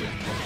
Yeah.